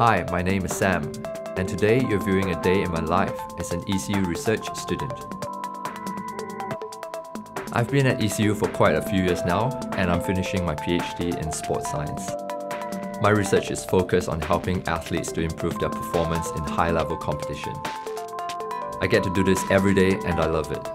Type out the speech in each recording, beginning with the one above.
Hi, my name is Sam, and today you're viewing a day in my life as an ECU research student. I've been at ECU for quite a few years now, and I'm finishing my PhD in sports science. My research is focused on helping athletes to improve their performance in high-level competition. I get to do this every day and I love it.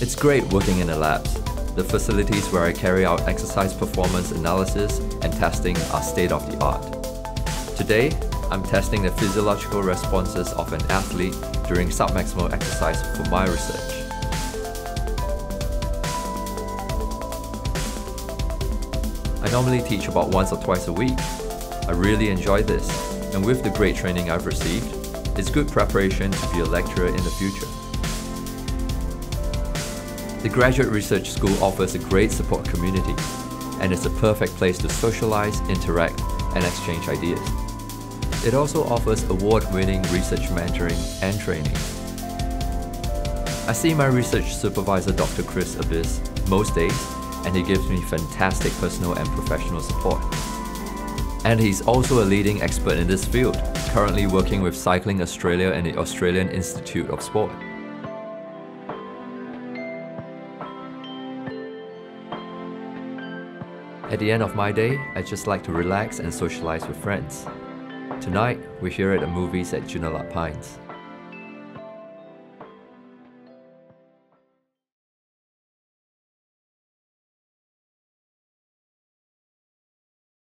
It's great working in the labs. The facilities where I carry out exercise performance analysis and testing are state of the art. Today, I'm testing the physiological responses of an athlete during submaximal exercise for my research. I normally teach about once or twice a week. I really enjoy this, and with the great training I've received, it's good preparation to be a lecturer in the future. The Graduate Research School offers a great support community, and it's a perfect place to socialize, interact, and exchange ideas. It also offers award-winning research mentoring and training. I see my research supervisor Dr. Chris Abbiss most days and he gives me fantastic personal and professional support. And he's also a leading expert in this field, currently working with Cycling Australia and the Australian Institute of Sport. At the end of my day, I just like to relax and socialize with friends. Tonight, we're here at the movies at Joondalup Pines.